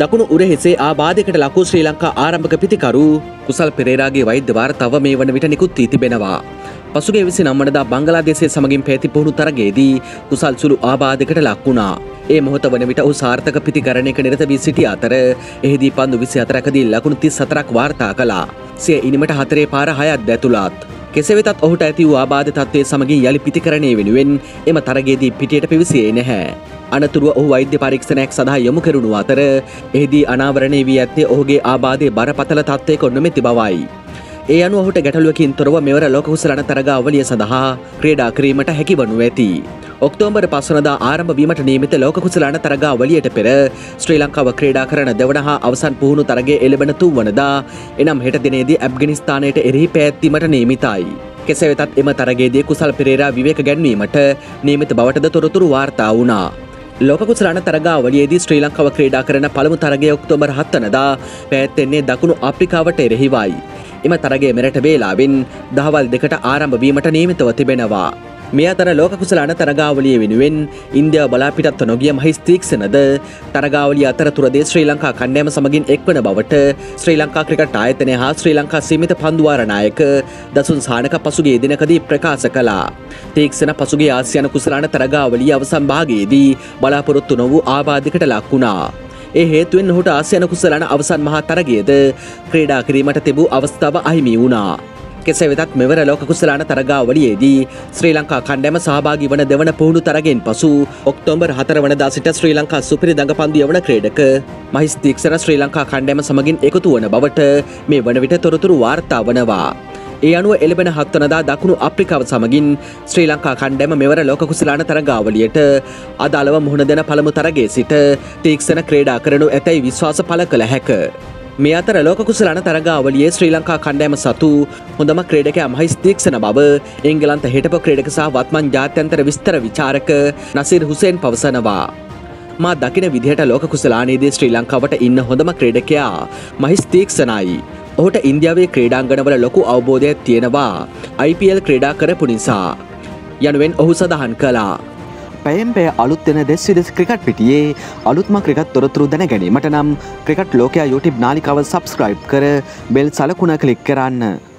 දකුණු උරහෙසේ ආබාධකට ලකු ශ්‍රී ලංකා ආරම්භක පිතිකරු කුසල් පෙරේරාගේ වෛද්‍ය වාර්තාව මේ වන විට නිකුත් වී තිබෙනවා. පසුගේ විසි නම්මනදා බංගලාදේශය සමගින් පැති පුහුණු තරගේදී කුසල් සුළු ආබාධකට ලක්වුණා. ඒ මොහොත වන විට ඔහු සාර්ථක පිතිකරණයක නිරත වී සිටි අතර එහිදී පන්දු විසි අතරකදී ලකුණු තිස් සතරක් වාර්තා කලා. සිය ඉනිමට හතරේ පාර හයත් දැතුලාත්. කෙසෙවෙතත් ඔහුට ඇති වූ ආබාධ තත්වය සමගින් යළි පිතිකරණය වෙනුවෙන් එම තරගේදී පිටියට පිවිසියේ නැහැ. අනතුරුව ඔහු වෛද්‍ය පරීක්ෂණයක් සඳහා යොමු කෙරුණු අතර එහිදී අනාවරණය වී ඇත්තේ ඔහුගේ ආබාධය බරපතල තත්වයක නොමැති බවයි. ඒ අනු ඔහුට ගැටලුවකින් තොරව මෙවර ලෝකකුසලන තරගාවලිය සඳහා ක්‍රේඩා කිරීමට හැකිවනු ඇති. ඔක්තෝම්බර් පස්සනදා ආරම්භවීමට නීමිත ලෝකකුසලාන තරගාවලියට පෙර ශ්‍රී ලංකාව ක්‍රේඩා කරන දෙවන හා අවසන් පුහුණු තරගේ එළබෙන තු වනදා එනම් හෙට දිනේදී ඇබ්ගනිස්ථානයට එරෙහි පැත්තිීමට නීමිතයි. කෙසේ වෙතත් එම තරගේදී කුසල් පෙරේරා විවේක ගැන්වීමට නීමිත බවටද තොරතුරු වාර්තා වුණා. ලෝකුසලන තරගාවලියේදී ශ්‍රී ලංකාව ක්‍රේඩා කරන පළමු තරගය ඔක්තෝබර් හත්තනදා පැත්තෙන්නේ දකුණු අප්‍රිකාවට එරෙහිවයි. එම තරගේ මෙරට වේලාවෙන් දහවල් දෙකට ආරම්භවීමට නීමිතව තිබෙනවා. මේ අතර ලෝකුසලාන තරගාවලිය වෙනුවෙන් ඉන්දියාව බලාපිටත්ව නොගිය මහිස්තීක්ෂණද තරගාවලිය අතරතුරදේ ශ්‍රී ලංකා කණ්ඩෑම සමගින් එක්වන බවට ශ්‍රී ලංකා ක්‍රිකට ආයතනය හා ශ්‍රී ලංකා සීමිත පන්දුවාරනායක දසුන් සානක පසුගේ දිනකදී ප්‍රකාශ කලා. තීක්ෂණ පසුගේ ආසියන කුසලාන තරගාවලිය අවසන් භාගයේදී බලාපොරොත්තු නොවූ ආබාධිකට ලක්වුණා. ඒ හේතුවෙන් ඔහුට ආසියන කුසලන අවසන් මහා තරගයද ක්‍රීඩා කිරීමට තිබූ අවස්ථාව අහිමි වුණා. කෙසේ වෙතත් මෙවර ලෝක කුසලාන තරගාවලියේදී ශ්‍රී ලංකා කණ්ඩෑම සහභාගි වන දෙවන පුහුණු තරගෙන් පසු ඔක්තෝම්බර් හතර වනදා සිට ශ්‍රී ලංකා සුපිරි දඟපන්දු යවන ක්‍රේඩක මහිස්තීක්ෂර ශ්‍රී ලංකා කණ්ඩෑම සමගින් එකතු වන බවට මේ වන විට තොරතුරු වාර්තා වනවා. ඒ අනුව එළබෙන හත්වනදා දකුණු අප්‍රිකාව සමගින් ශ්‍රී ලංකා කණ්ඩෑම මෙවර ලෝක කුසලාන තරගාවලියට අදාළව මුහුණ දෙන පළමු තරගේ සිට තීක්ෂණ ක්‍රේඩා කරනු ඇතැයි විශ්වාස පල කළ හැක. මේ අතර ලෝකුසලන තරගාවලියේ ශ්‍රී ලංකා කණ්ඩෑම සතු හොඳම ක්‍රේඩක අමහිස් තීක්ෂණ බව එංගලන්ත හිටප ක්‍රේඩක සහ වත්මන් ජාත්‍යන්තර විස්තර විචාරක නසිර් හුසේන් පවසනවා. මා දකින විදිහට ලෝක කුසලානයේදී ශ්‍රී ලංකාවට ඉන්න හොඳම ක්‍රේඩකයා මහිස් තීක්ෂණයි. ඔහුට ඉන්දියාවේ ක්‍රේඩාංගනවල ලොකු අවබෝධයක් තියෙනවා IPL ක්‍රේඩා කරපු නිසා. යනුවෙන් ඔහු සඳහන් කලා. පැයෙන් පය අලුත් වෙන දෙස් විදෙස් ක්‍රිකට් පිටියේ අලුත්ම ක්‍රිකත් තොරතුරු දැන ගැනීමට නම් ක්‍රිකට් ලෝකයා YouTube නාලිකාව සබස්ක්‍රයිබ් කර බෙල් සලකුණ කලික් කරන්න.